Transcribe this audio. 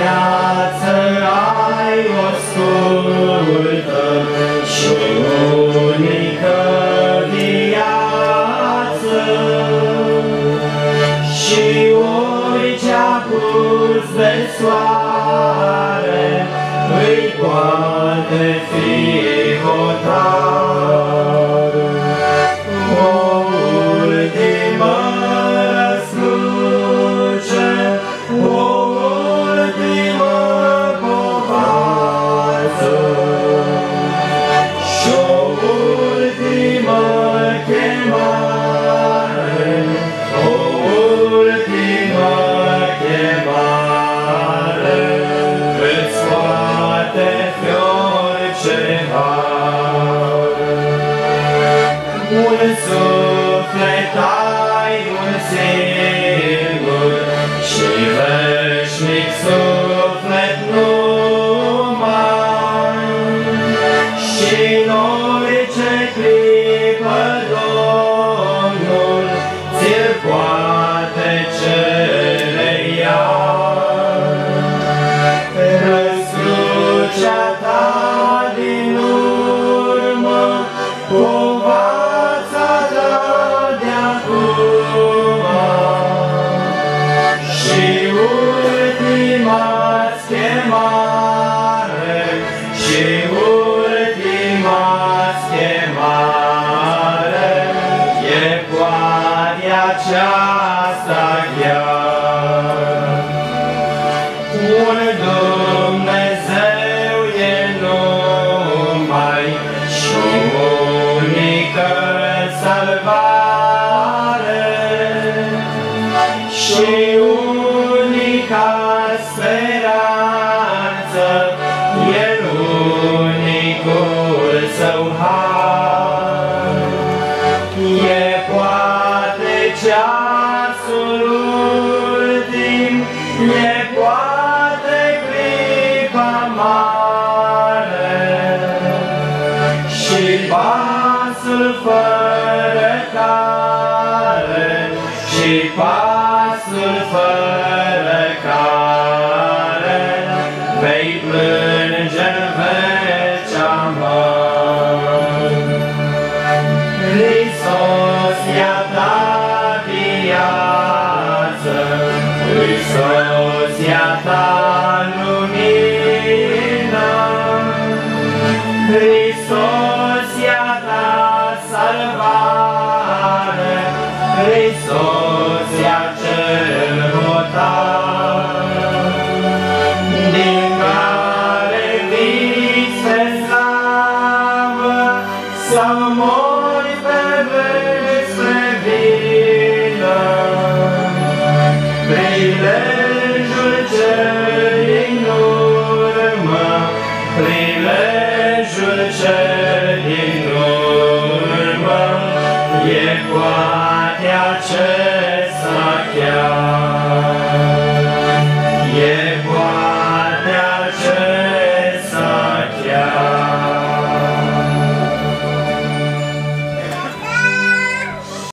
viață ai o scurtă și unică viață și orice apus de soare îi poate fi hotare. say good. Salvare și unica speranță e unicul său har. E poate ceasul ultim, e poate clipa mare vei plânge în vecea mare. Hristos ia ta viață, Hristos ia ta să mori pe veci spre vină. Prilejul cel din urmă, prilejul cel